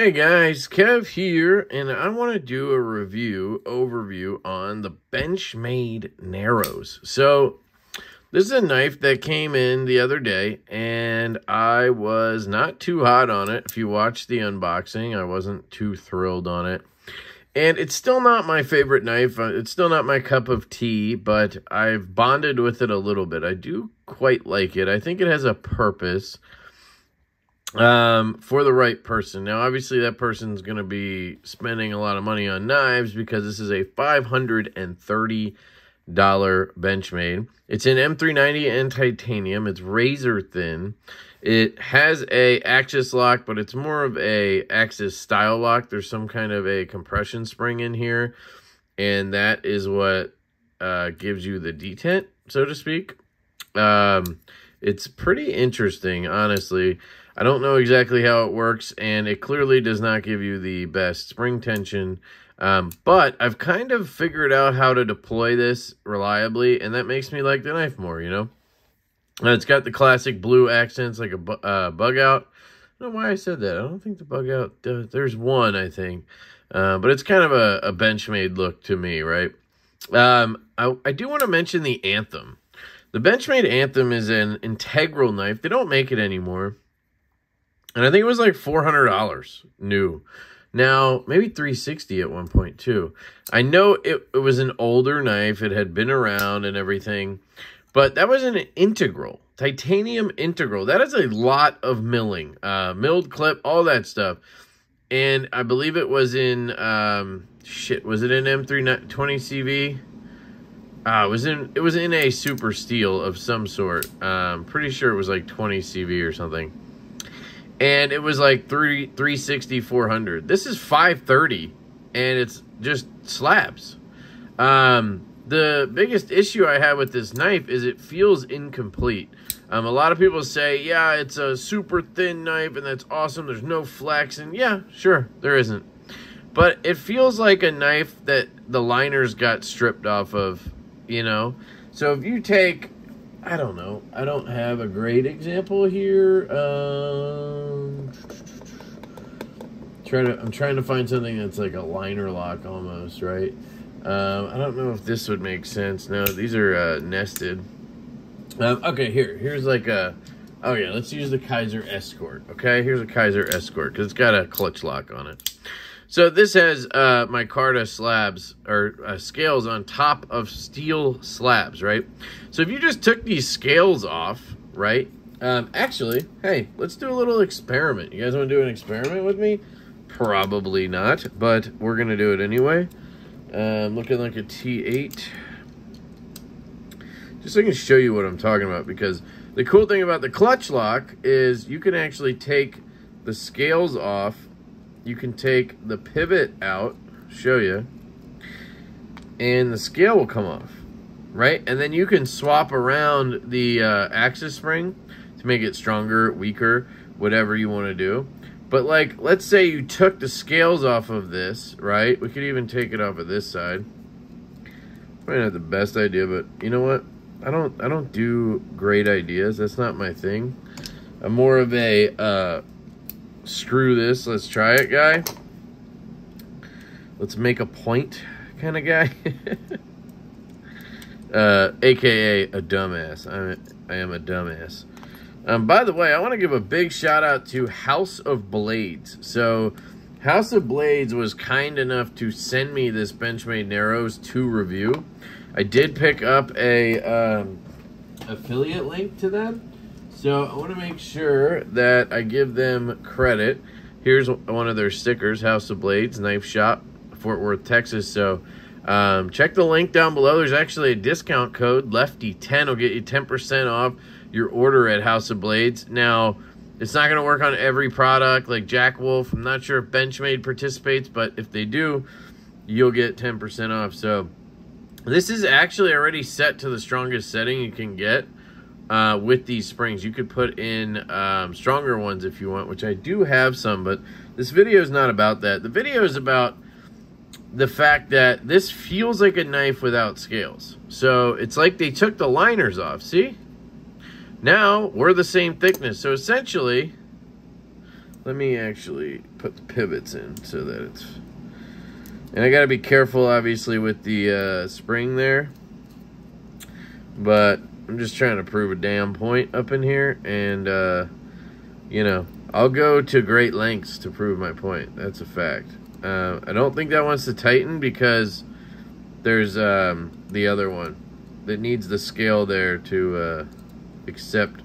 Hey guys, Kev here, and I want to do a review overview on the Benchmade Narrows. So, this is a knife that came in the other day, and I was not too hot on it. If you watched the unboxing, I wasn't too thrilled on it. And it's still not my favorite knife. Uh, it's still not my cup of tea, but I've bonded with it a little bit. I do quite like it. I think it has a purpose um, for the right person. Now, obviously, that person's going to be spending a lot of money on knives because this is a $530 Benchmade. It's in M390 and titanium. It's razor thin. It has a Axis lock, but it's more of a Axis style lock. There's some kind of a compression spring in here, and that is what uh, gives you the detent, so to speak. Um, it's pretty interesting, honestly. I don't know exactly how it works, and it clearly does not give you the best spring tension. Um, but I've kind of figured out how to deploy this reliably, and that makes me like the knife more, you know? Uh, it's got the classic blue accents like a bu uh, bug out. I don't know why I said that. I don't think the bug out, uh, there's one, I think. Uh, but it's kind of a, a Benchmade look to me, right? Um, I, I do want to mention the Anthem. The Benchmade Anthem is an integral knife. They don't make it anymore. And I think it was like $400 new. Now, maybe 360 at one point too. I know it, it was an older knife. It had been around and everything. But that was an integral. Titanium integral. That is a lot of milling. Uh, milled clip, all that stuff. And I believe it was in, um, shit, was it in M320CV? Uh, it was in it was in a super steel of some sort. Um, pretty sure it was like 20 CV or something and it was like three 360 400 this is 530 and it's just slabs um the biggest issue i have with this knife is it feels incomplete. Um a lot of people say yeah it's a super thin knife and that's awesome there's no flex and yeah sure there isn't. But it feels like a knife that the liners got stripped off of you know? So if you take I don't know. I don't have a great example here. Um, trying to, I'm trying to find something that's like a liner lock almost, right? Um, I don't know if this would make sense. No, these are uh, nested. Um, okay, here. Here's like a... Oh, yeah, let's use the Kizer Escort, okay? Here's a Kizer Escort, because it's got a clutch lock on it. So this has uh, micarta slabs or uh, scales on top of steel slabs, right? So if you just took these scales off, right? Um, actually, hey, let's do a little experiment. You guys want to do an experiment with me? Probably not, but we're going to do it anyway. Um, looking like a T8. Just so I can show you what I'm talking about because the cool thing about the clutch lock is you can actually take the scales off you can take the pivot out, show you, and the scale will come off, right? And then you can swap around the uh, axis spring to make it stronger, weaker, whatever you want to do. But like, let's say you took the scales off of this, right? We could even take it off of this side. Probably not the best idea, but you know what? I don't I don't do great ideas. That's not my thing. I'm more of a uh, screw this, let's try it guy. Let's make a point kind of guy. uh, AKA a dumbass. I'm a, I am a dumbass. Um, by the way, I want to give a big shout out to House of Blades. So, House of Blades was kind enough to send me this Benchmade Narrows to review. I did pick up a um, affiliate link to them. So I want to make sure that I give them credit. Here's one of their stickers, House of Blades, Knife Shop, Fort Worth, Texas. So um, check the link down below. There's actually a discount code, Lefty10 will get you 10% off your order at House of Blades. Now, it's not going to work on every product like Jack Wolf. I'm not sure if Benchmade participates, but if they do, you'll get 10% off. So this is actually already set to the strongest setting you can get uh, with these springs. You could put in um, stronger ones if you want, which I do have some, but this video is not about that. The video is about the fact that this feels like a knife without scales. So it's like they took the liners off, see? Now we're the same thickness. So essentially, let me actually put the pivots in so that it's... And I got to be careful, obviously, with the uh, spring there. But I'm just trying to prove a damn point up in here. And, uh, you know, I'll go to great lengths to prove my point. That's a fact. Uh, I don't think that wants to tighten because there's um, the other one that needs the scale there to uh, accept.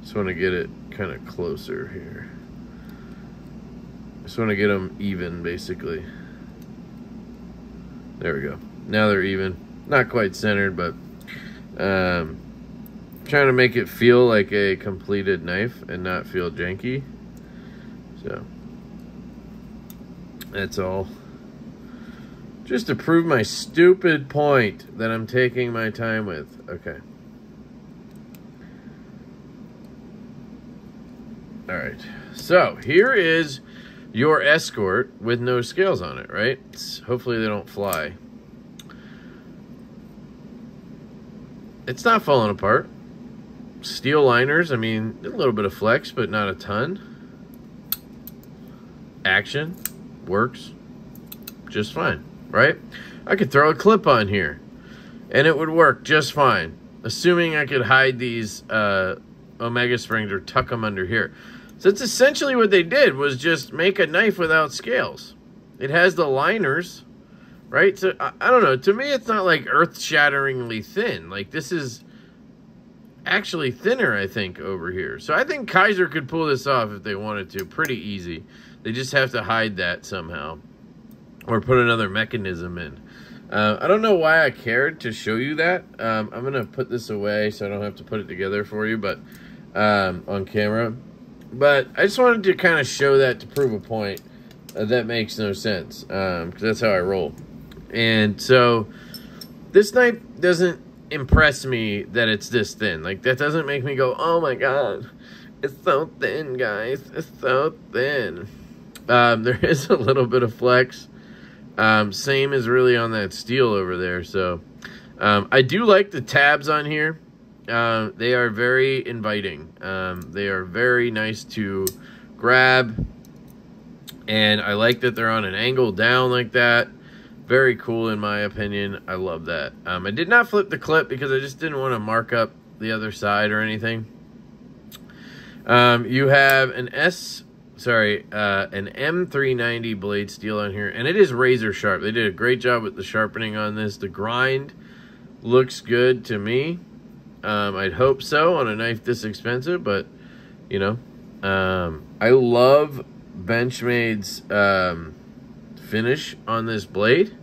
Just want to get it kind of closer here. Just want to get them even, basically. There we go. Now they're even. Not quite centered, but um, trying to make it feel like a completed knife and not feel janky. So, that's all. Just to prove my stupid point that I'm taking my time with. Okay. All right. So, here is your escort with no scales on it, right? It's, hopefully they don't fly. It's not falling apart. Steel liners, I mean, a little bit of flex, but not a ton. Action, works just fine, right? I could throw a clip on here and it would work just fine. Assuming I could hide these uh, Omega springs or tuck them under here. So that's essentially what they did was just make a knife without scales. It has the liners, right? So I, I don't know. To me, it's not like earth-shatteringly thin. Like this is actually thinner, I think, over here. So I think Kizer could pull this off if they wanted to. Pretty easy. They just have to hide that somehow. Or put another mechanism in. Uh, I don't know why I cared to show you that. Um, I'm going to put this away so I don't have to put it together for you but um, on camera. But I just wanted to kind of show that to prove a point. Uh, that makes no sense because um, that's how I roll. And so this knife doesn't impress me that it's this thin. Like that doesn't make me go, oh my god, it's so thin, guys. It's so thin. Um, there is a little bit of flex. Um, same as really on that steel over there. So um, I do like the tabs on here. Uh, they are very inviting. Um, they are very nice to grab. And I like that they're on an angle down like that. Very cool in my opinion. I love that. Um, I did not flip the clip because I just didn't want to mark up the other side or anything. Um, you have an S, sorry, uh, an M390 blade steel on here. And it is razor sharp. They did a great job with the sharpening on this. The grind looks good to me. Um, I'd hope so on a knife this expensive, but you know, um, I love Benchmade's um, finish on this blade.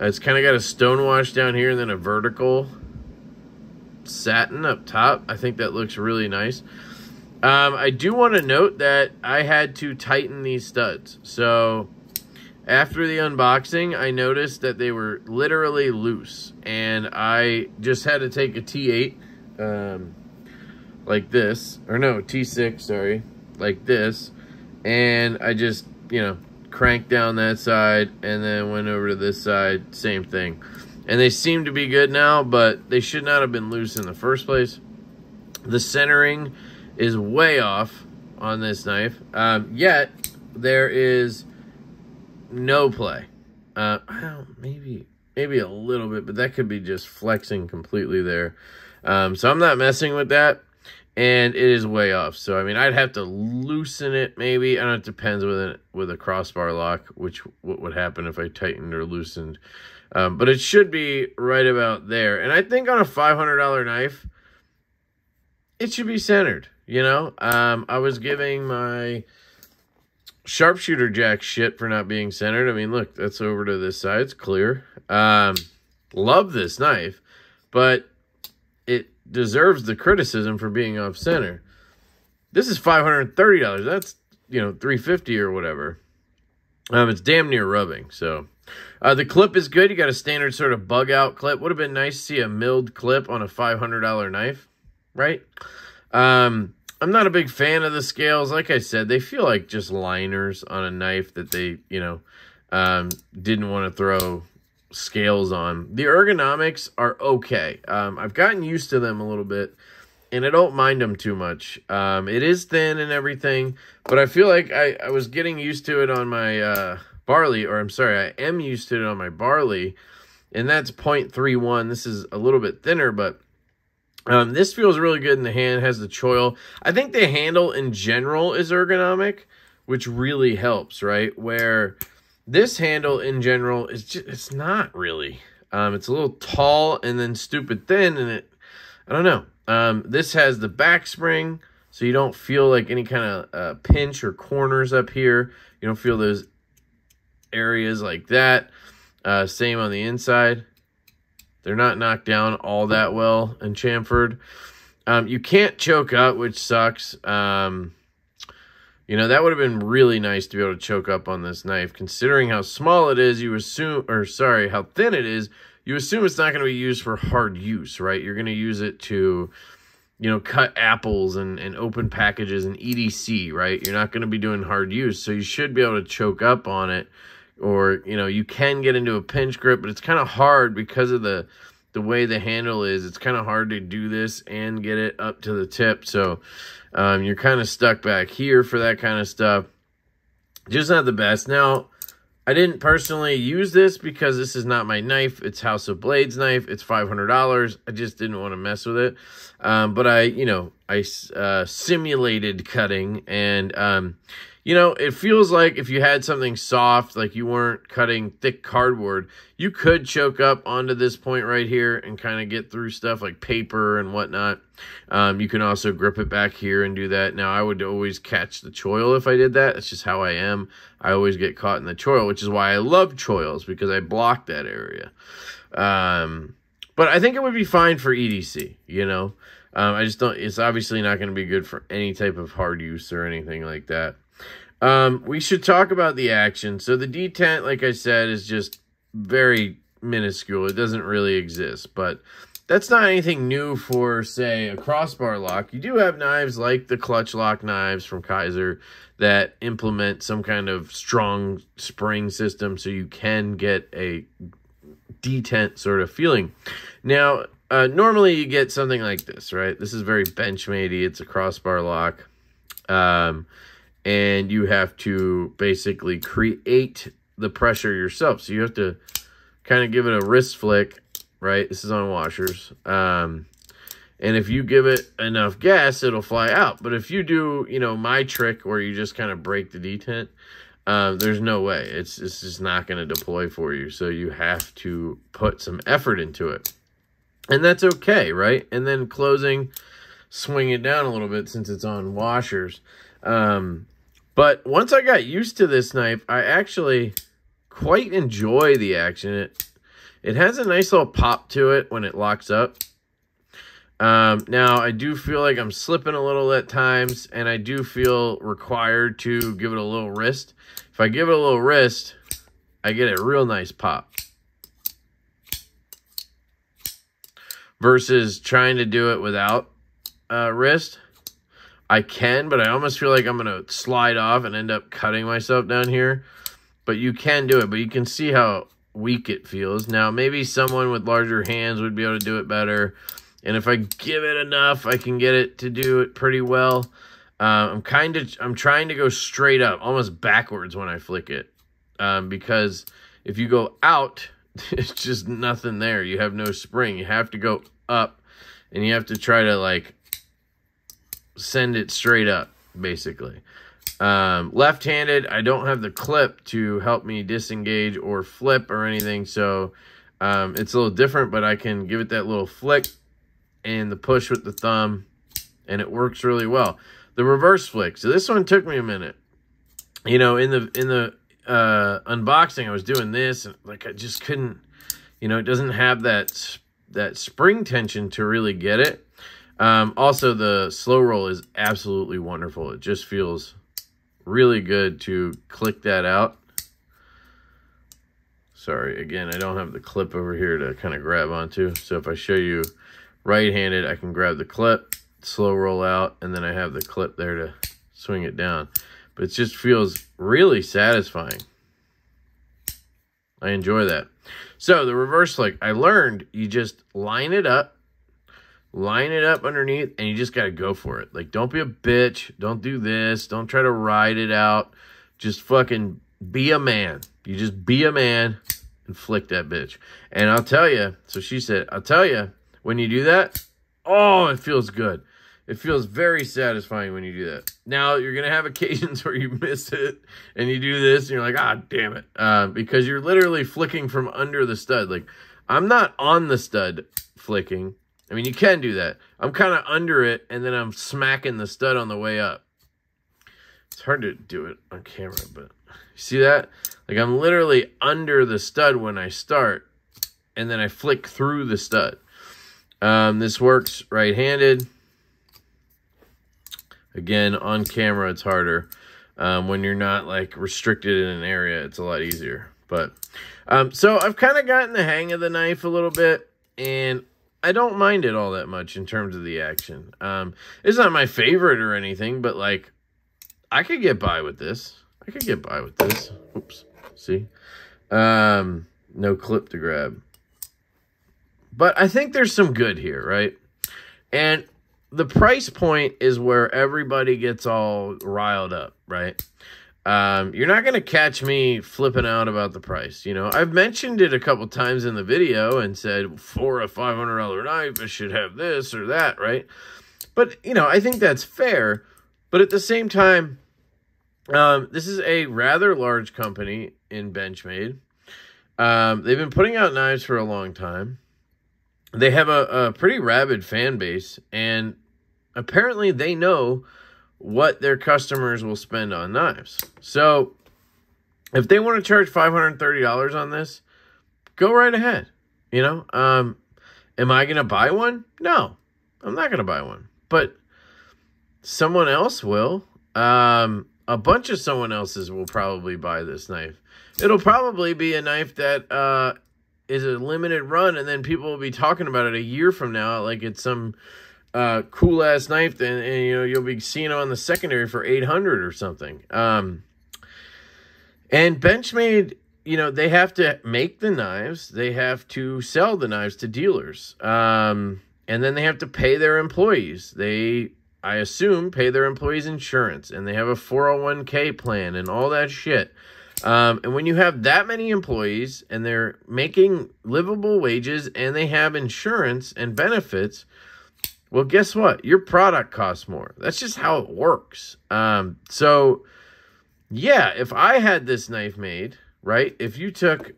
It's kind of got a stonewash down here and then a vertical satin up top. I think that looks really nice. Um, I do want to note that I had to tighten these studs. So after the unboxing, I noticed that they were literally loose. And I just had to take a T8 um, like this. Or no, T6, sorry. Like this. And I just, you know, cranked down that side and then went over to this side. Same thing. And they seem to be good now, but they should not have been loose in the first place. The centering is way off on this knife. Um, yet, there is no play. Uh, maybe maybe a little bit, but that could be just flexing completely there. Um, so I'm not messing with that, and it is way off. So I mean, I'd have to loosen it maybe. and it depends with a with a crossbar lock, which what would happen if I tightened or loosened. Um, but it should be right about there. And I think on a $500 knife, it should be centered. You know, um, I was giving my sharpshooter jack shit for not being centered. I mean, look, that's over to this side. It's clear. Um, love this knife, but it deserves the criticism for being off center. This is $530. That's, you know, 350 or whatever. Um, it's damn near rubbing. So, uh, the clip is good. You got a standard sort of bug out clip. Would have been nice to see a milled clip on a $500 knife, right? Um, I'm not a big fan of the scales. Like I said, they feel like just liners on a knife that they, you know, um, didn't want to throw scales on. The ergonomics are okay. Um, I've gotten used to them a little bit. and I don't mind them too much. Um, it is thin and everything, but I feel like I, I was getting used to it on my uh, barley, or I'm sorry, I am used to it on my barley, and that's 0.31. This is a little bit thinner, but um, this feels really good in the hand, has the choil. I think the handle in general is ergonomic, which really helps, right? Where this handle in general is just, it's not really. Um, it's a little tall and then stupid thin, and it, I don't know. Um, this has the back spring, so you don't feel like any kind of uh, pinch or corners up here. You don't feel those areas like that. Uh, same on the inside. They're not knocked down all that well in chamfered. Um, you can't choke up, which sucks. Um, you know, that would have been really nice to be able to choke up on this knife. Considering how small it is, you assume, or sorry, how thin it is, you assume it's not going to be used for hard use, right? You're going to use it to, you know, cut apples and, and open packages and EDC, right? You're not going to be doing hard use. So you should be able to choke up on it or you know you can get into a pinch grip but it's kind of hard because of the the way the handle is it's kind of hard to do this and get it up to the tip so um, you're kind of stuck back here for that kind of stuff just not the best now I didn't personally use this because this is not my knife. It's House of Blades knife. It's $500. I just didn't want to mess with it. Um, but I, you know, I uh, simulated cutting and um, you know, it feels like if you had something soft, like you weren't cutting thick cardboard, you could choke up onto this point right here and kind of get through stuff like paper and whatnot. Um, you can also grip it back here and do that. Now, I would always catch the choil if I did that. That's just how I am. I always get caught in the choil, which is why I love choils because I block that area. Um, but I think it would be fine for EDC, you know. Um, I just don't, it's obviously not going to be good for any type of hard use or anything like that. Um, we should talk about the action. So the detent, like I said, is just very minuscule. It doesn't really exist, but that's not anything new for, say, a crossbar lock. You do have knives like the clutch lock knives from Kizer that implement some kind of strong spring system so you can get a detent sort of feeling. Now, uh, normally you get something like this, right? This is very benchmatey. It's a crossbar lock. Um, and you have to basically create the pressure yourself. So you have to kind of give it a wrist flick, right? This is on washers. Um, and if you give it enough gas, it'll fly out. But if you do, you know, my trick where you just kind of break the detent, uh, there's no way. It's, it's just not going to deploy for you. So you have to put some effort into it. And that's okay, right? And then closing, swing it down a little bit since it's on washers. Um, but once I got used to this knife, I actually quite enjoy the action. It, it has a nice little pop to it when it locks up. Um, now, I do feel like I'm slipping a little at times, and I do feel required to give it a little wrist. If I give it a little wrist, I get a real nice pop. Versus trying to do it without uh, wrist. I can, but I almost feel like I'm going to slide off and end up cutting myself down here. But you can do it, but you can see how weak it feels. Now, maybe someone with larger hands would be able to do it better. And if I give it enough, I can get it to do it pretty well. Uh, I'm kind of, I'm trying to go straight up, almost backwards when I flick it. Um, because if you go out, it's just nothing there. You have no spring. You have to go up and you have to try to like send it straight up, basically. Um, Left-handed, I don't have the clip to help me disengage or flip or anything, so um, it's a little different, but I can give it that little flick and the push with the thumb, and it works really well. The reverse flick, so this one took me a minute. You know, in the in the uh, unboxing, I was doing this, and like I just couldn't, you know, it doesn't have that that spring tension to really get it. Um, also, the slow roll is absolutely wonderful. It just feels really good to click that out. Sorry, again, I don't have the clip over here to kind of grab onto. So if I show you right-handed, I can grab the clip, slow roll out, and then I have the clip there to swing it down. But it just feels really satisfying. I enjoy that. So the reverse flick, I learned you just line it up line it up underneath, and you just got to go for it. Like, don't be a bitch. Don't do this. Don't try to ride it out. Just fucking be a man. You just be a man and flick that bitch. And I'll tell you, so she said, I'll tell you, when you do that, oh, it feels good. It feels very satisfying when you do that. Now, you're going to have occasions where you miss it and you do this and you're like, ah, damn it. Uh, because you're literally flicking from under the stud. Like, I'm not on the stud flicking. I mean, you can do that. I'm kind of under it and then I'm smacking the stud on the way up. It's hard to do it on camera, but you see that? Like, I'm literally under the stud when I start and then I flick through the stud. Um, this works right-handed. Again, on camera, it's harder. Um, when you're not like restricted in an area, it's a lot easier. But um, so I've kind of gotten the hang of the knife a little bit, and I don't mind it all that much in terms of the action. Um, it's not my favorite or anything, but like I could get by with this. I could get by with this. Oops. See? Um, no clip to grab. But I think there's some good here, right? And the price point is where everybody gets all riled up, right? Um, you're not going to catch me flipping out about the price. You know, I've mentioned it a couple times in the video and said for a $500 knife, I should have this or that, right? But, you know, I think that's fair. But at the same time, um, this is a rather large company in Benchmade. Um, they've been putting out knives for a long time. They have a, a pretty rabid fan base, and apparently they know what their customers will spend on knives. So if they want to charge $530 on this, go right ahead. You know, um, am I going to buy one? No, I'm not going to buy one, but someone else will. Um, a bunch of someone else's will probably buy this knife. It'll probably be a knife that uh, is a limited run, and then people will be talking about it a year from now, like it's some uh, cool ass knife, and, and, you know you'll be seeing it on the secondary for eight hundred or something. Um, and Benchmade, you know, they have to make the knives, they have to sell the knives to dealers, um, and then they have to pay their employees. They, I assume, pay their employees insurance, and they have a 401k plan and all that shit. Um, and when you have that many employees and they're making livable wages and they have insurance and benefits, well, guess what? Your product costs more. That's just how it works. Um, so, yeah, if I had this knife made, right? If you took,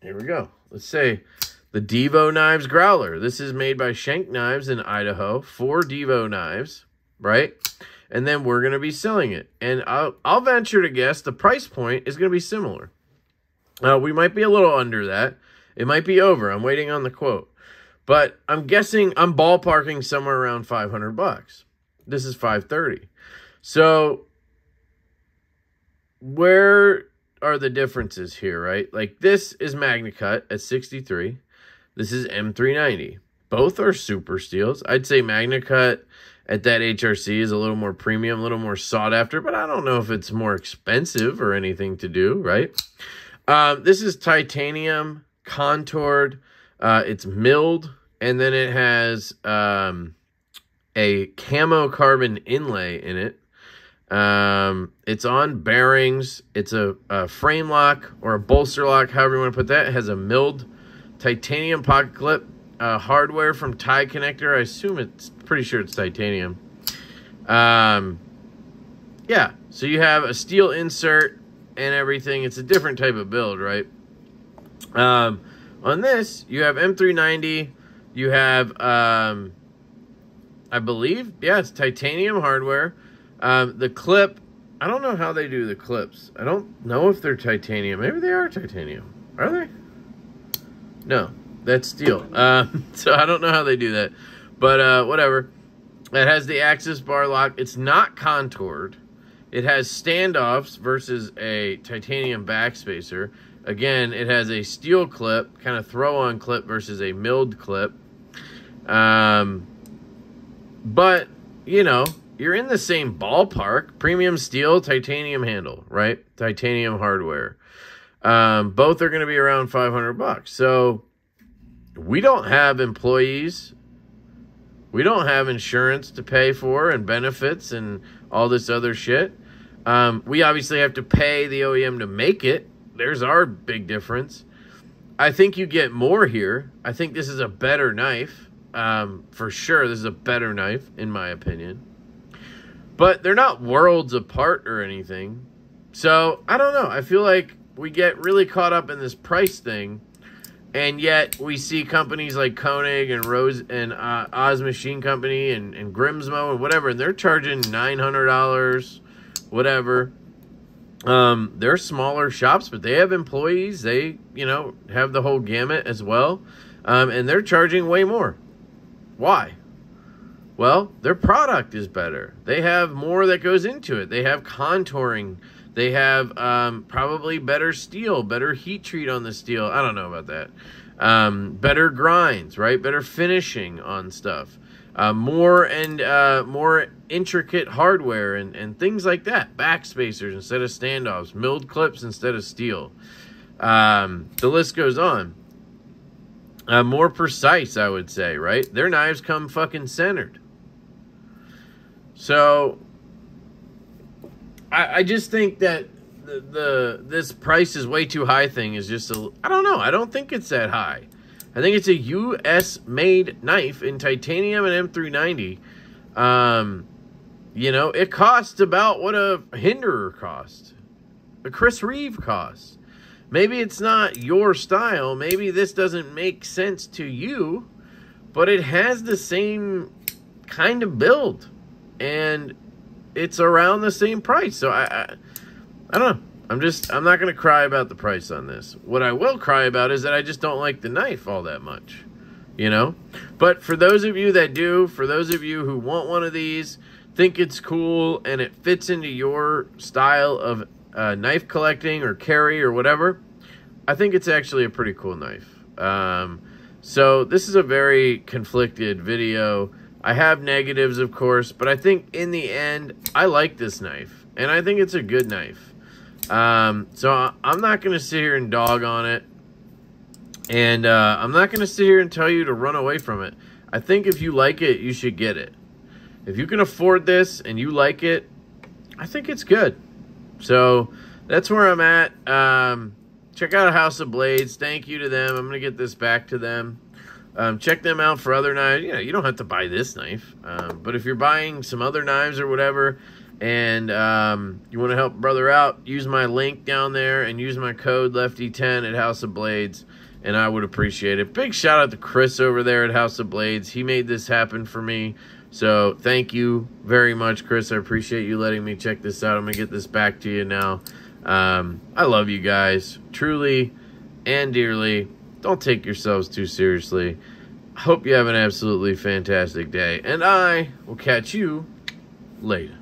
here we go. Let's say the Divo Knives Growler. This is made by Schenck Knives in Idaho. Four Divo knives, right? And then we're going to be selling it. And I'll, I'll venture to guess the price point is going to be similar. Uh, we might be a little under that. It might be over. I'm waiting on the quote. But I'm guessing I'm ballparking somewhere around 500 bucks. This is 530. So where are the differences here, right? Like this is MagnaCut at 63. This is M390. Both are super steels. I'd say MagnaCut at that HRC is a little more premium, a little more sought after, but I don't know if it's more expensive or anything to do, right? Um, this is titanium contoured uh, it's milled, and then it has um, a camo carbon inlay in it. Um, it's on bearings. It's a, a, frame lock or a bolster lock, however you want to put that. It has a milled titanium pocket clip. Uh, hardware from Tie Connector. I assume it's pretty sure it's titanium. Um, yeah, so you have a steel insert and everything. It's a different type of build, right? Um, on this, you have M390. You have, um, I believe, yeah, it's titanium hardware. Um, the clip, I don't know how they do the clips. I don't know if they're titanium. Maybe they are titanium. Are they? No, that's steel. Uh, so I don't know how they do that. But uh, whatever. It has the axis bar lock. It's not contoured. It has standoffs versus a titanium backspacer. Again, it has a steel clip, kind of throw-on clip versus a milled clip. Um, but, you know, you're in the same ballpark. Premium steel, titanium handle, right? Titanium hardware. Um, both are going to be around 500 bucks. So we don't have employees We don't have insurance to pay for and benefits and all this other shit. Um, we obviously have to pay the OEM to make it. There's our big difference. I think you get more here. I think this is a better knife. Um, for sure, this is a better knife, in my opinion. But they're not worlds apart or anything. So, I don't know. I feel like we get really caught up in this price thing. And yet we see companies like Koenig and Rose and uh, Oz Machine Company and, and Grimsmo and whatever, and they're charging $900, whatever. Um, they're smaller shops, but they have employees. They, you know, have the whole gamut as well. Um, and they're charging way more. Why? Well, their product is better. They have more that goes into it. They have contouring. They have um, probably better steel, better heat treat on the steel. I don't know about that. Um, better grinds, right? Better finishing on stuff. Uh, more and uh, more intricate hardware and, and things like that. Backspacers instead of standoffs. Milled clips instead of steel. Um, the list goes on. Uh, more precise, I would say, right? Their knives come fucking centered. So, I, I just think that the, the this price is way too high thing is just a, I don't know. I don't think it's that high. I think it's a U.S. made knife in titanium and M390. Um, you know, it costs about what a Hinderer cost, a Chris Reeve cost. Maybe it's not your style. Maybe this doesn't make sense to you, but it has the same kind of build, and it's around the same price. So I, I, I don't know. I'm just, I'm not going to cry about the price on this. What I will cry about is that I just don't like the knife all that much, you know? But for those of you that do, for those of you who want one of these, think it's cool, and it fits into your style of uh, knife collecting or carry or whatever, I think it's actually a pretty cool knife. Um, so this is a very conflicted video. I have negatives, of course, but I think in the end, I like this knife, and I think it's a good knife. Um, so I'm not going to sit here and dog on it, and uh, I'm not going to sit here and tell you to run away from it. I think if you like it, you should get it. If you can afford this and you like it, I think it's good. So that's where I'm at. Um, check out House of Blades. Thank you to them. I'm going to get this back to them. Um, check them out for other knives. You know, you don't have to buy this knife. Um, but if you're buying some other knives or whatever, and um, you want to help brother out, use my link down there and use my code Lefty10 at House of Blades, and I would appreciate it. Big shout out to Chris over there at House of Blades. He made this happen for me. So thank you very much, Chris. I appreciate you letting me check this out. I'm going to get this back to you now. Um, I love you guys, truly and dearly. Don't take yourselves too seriously. Hope you have an absolutely fantastic day, and I will catch you later.